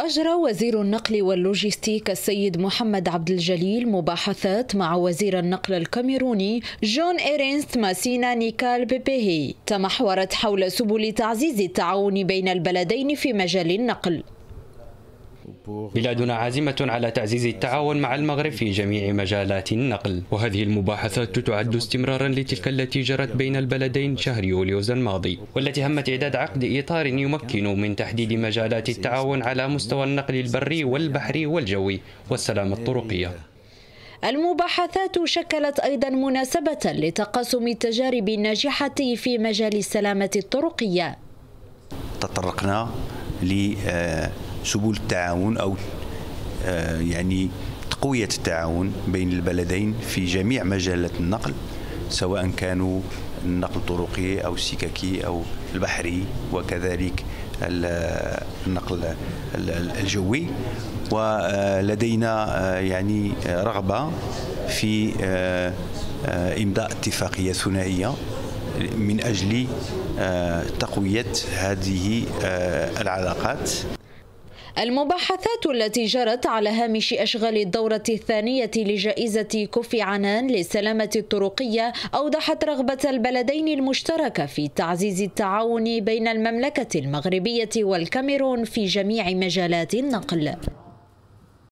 أجرى وزير النقل واللوجستيك السيد محمد عبد الجليل مباحثات مع وزير النقل الكاميروني جون إيرينست ماسينا نيكال بيبيهي تمحورت حول سبل تعزيز التعاون بين البلدين في مجال النقل. بلادنا عازمة على تعزيز التعاون مع المغرب في جميع مجالات النقل. وهذه المباحثات تعد استمرارا لتلك التي جرت بين البلدين شهر يوليوز الماضي والتي همت إعداد عقد إطار يمكن من تحديد مجالات التعاون على مستوى النقل البري والبحري والجوي والسلامة الطرقية. المباحثات شكلت أيضا مناسبة لتقاسم التجارب الناجحة في مجال السلامة الطرقية. تطرقنا ل سبل التعاون أو آه، يعني تقوية التعاون بين البلدين في جميع مجالات النقل سواء كانوا النقل الطرقي أو السككي أو البحري وكذلك النقل الجوي. ولدينا آه، يعني رغبة في آه، إمضاء اتفاقية ثنائية. من أجل تقوية هذه العلاقات. المباحثات التي جرت على هامش أشغال الدورة الثانية لجائزة كوفي عنان للسلامة الطرقية أوضحت رغبة البلدين المشتركة في تعزيز التعاون بين المملكة المغربية والكاميرون في جميع مجالات النقل.